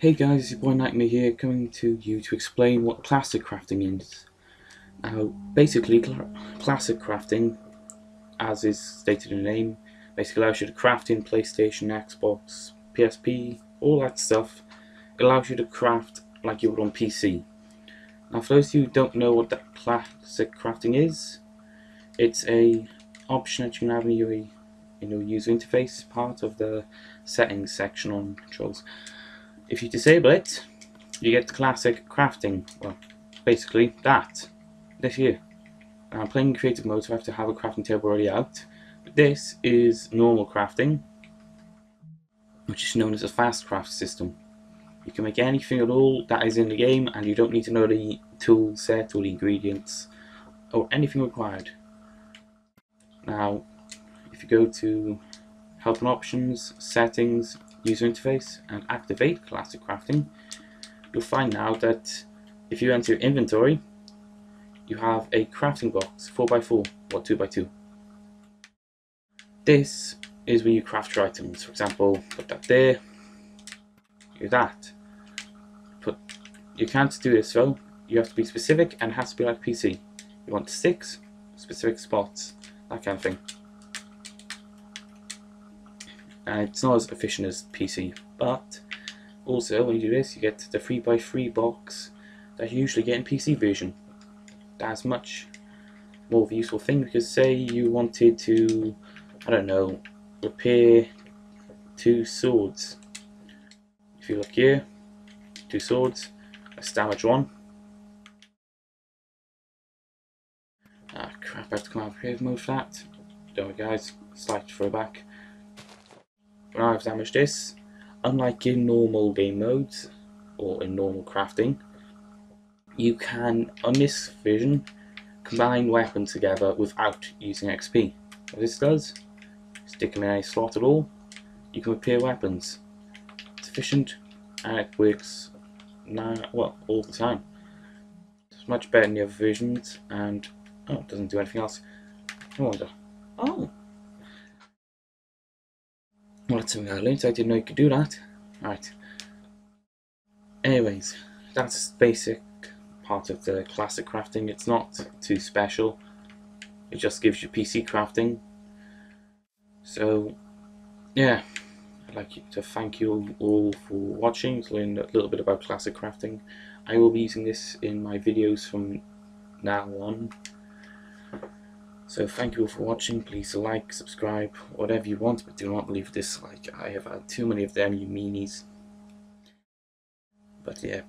Hey guys, it's your boy Nitemare here, coming to you to explain what classic crafting is. Now, basically, cl classic crafting, as is stated in the name, basically allows you to craft in PlayStation, Xbox, PSP, all that stuff. It allows you to craft like you would on PC. Now, for those of you who don't know what that classic crafting is, it's a option that you can have in your, in your user interface, part of the settings section on controls. If you disable it, you get the classic crafting. Well, basically that. This here. I'm playing creative mode, so I have to have a crafting table already out. But this is normal crafting, which is known as a fast craft system. You can make anything at all that is in the game, and you don't need to know the tool set or the ingredients or anything required. Now, if you go to help and options, settings, user interface and activate classic crafting, you'll find now that if you enter your inventory, you have a crafting box 4x4 or 2x2. This is where you craft your items. For example, put that there, do that. Put. You can't do this though. You have to be specific and it has to be like PC. You want six specific spots, that kind of thing and it's not as efficient as PC but also when you do this you get the 3x3 box that you usually get in PC version. That's much more of a useful thing because say you wanted to I don't know repair two swords. If you look here two swords that's damage one. Ah crap I have to come out of creative mode for that. Don't worry guys slight throwback I've damaged this, unlike in normal game modes or in normal crafting, you can, on this version, combine weapons together without using XP. What this does, stick them in a slot at all, you can repair weapons. It's efficient and it works now, well, all the time. It's much better than the other versions and, oh, it doesn't do anything else. I wonder. Oh! Well, that's something I learned. I didn't know you could do that. Right. Anyways, that's basic part of the classic crafting. It's not too special. It just gives you PC crafting. So, yeah. I'd like to thank you all for watching, to learn a little bit about classic crafting. I will be using this in my videos from now on. So thank you all for watching, please like, subscribe, whatever you want, but do not leave a dislike. I have had too many of them, you meanies. But yeah.